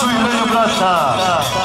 Isso me veio pra.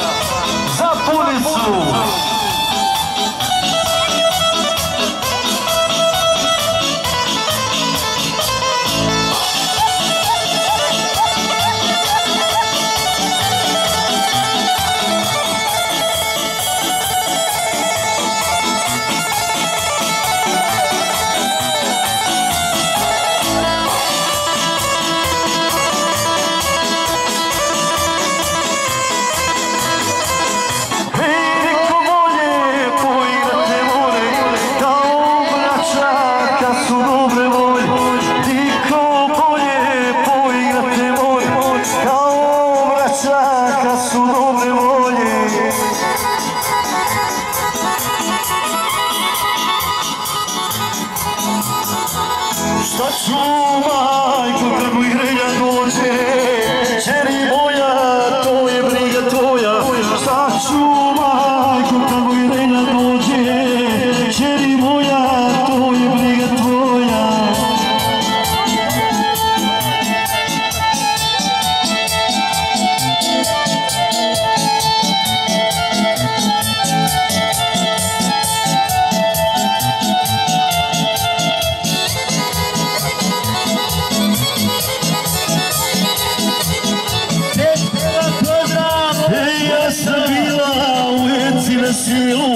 silu.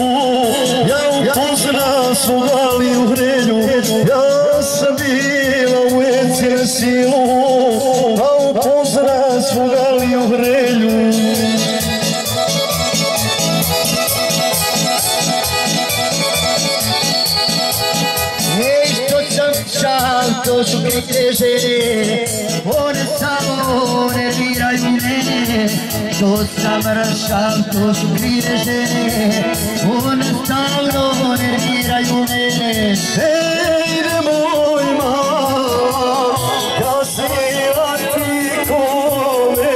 Ja upozna svog ali u hrelju. Ja sam bila u ecije silu. Ja upozna svog ali u hrelju. Ej, što sam čan, to su mi te žene One samo ne Sostavra shalto shukrire shere Un stavro nervira yumere Shere moima Kasi vati kome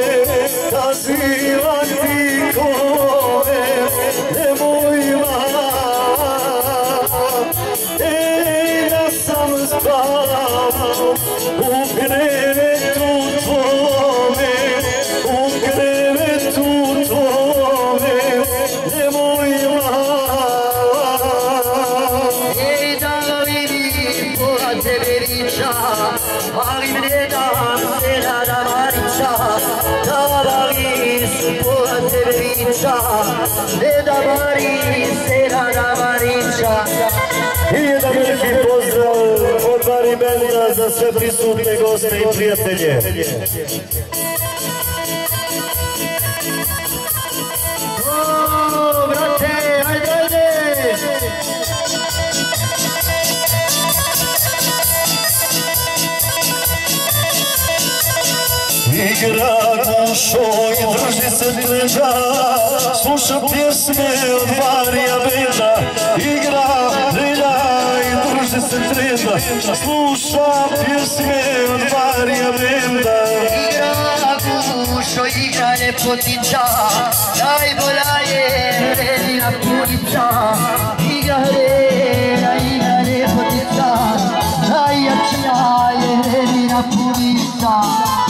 Arrive les dames et la dame Alicia Tavaris pour un tébé vincha Les dames Alice et I jedan veliki pozdrav od Bari za sve prisutne goste i prijatelje. большой дружественный жар Слушай песни Марья Бина Игра Лиля и дружественный жар Слушай песни Марья Бина Șoica ne potica, dai volaie, la purița, igare, igare potica, dai acciaie, la purița.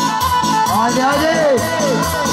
आजा आजा।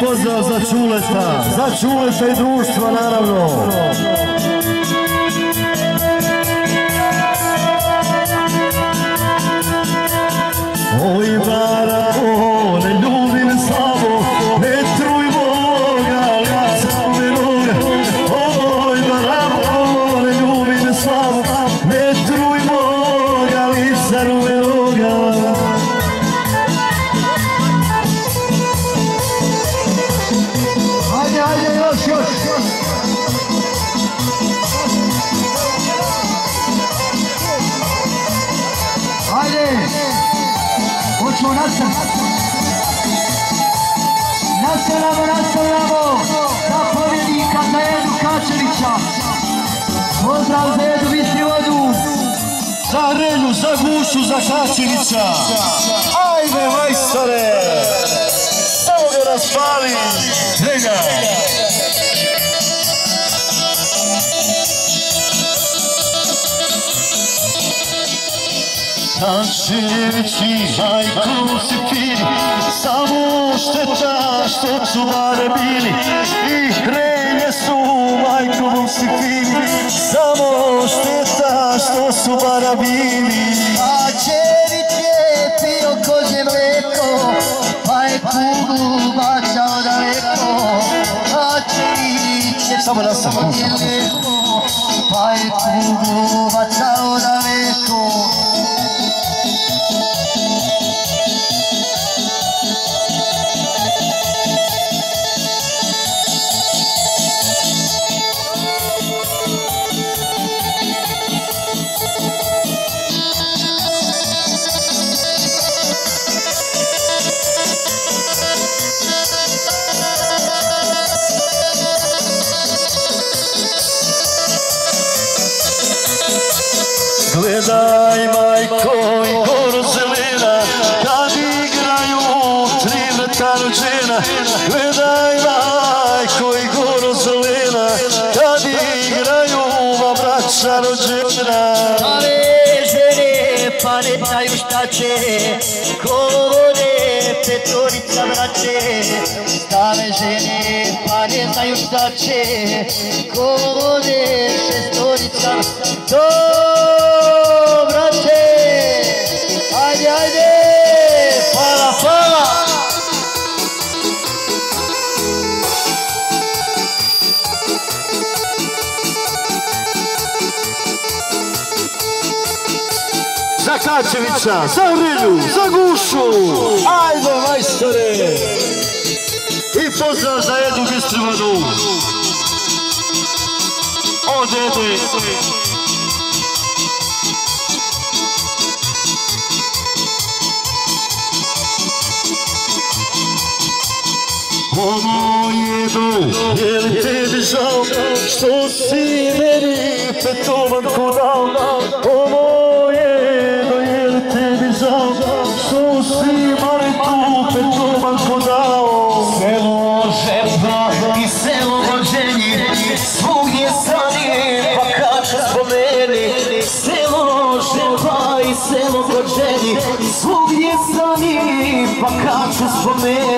pozdrav za Čuleta, za Čuleta i društva naravno. Smo naša. Nastavljamo, nastavljamo za pobjednika za Edu Kačevića. Pozdrav za Edu Vitri vodu. Za Relju, za Gušu, za Kačevića. Ajde, majstore! Samo ga raspali! Njega! Kačevići, majko si fini, samo šteta što su bare bili i hrenje su, majko si fini, samo šteta što su bara bili. A Čević je pio kože mleko, pa je kugu bačao daleko. A Čević je Samo da pio kože mleko, pa je kugu bačao daleko. Gledaj majko i gor zelena Kad igraju tri metar žena Gledaj majko i gor zelena Kad igraju va braća rođena Pare žene pare daju šta će, ko petorica braće. Stare žene pare daju šta će, ko šestorica. Braće, Za Kačevića, za Rilju, za Gušu Ajde majstore I pozdrav za Edu Bistrivodu Od Ede Ono jedu, je li tebi žao što si meni petovanku dao?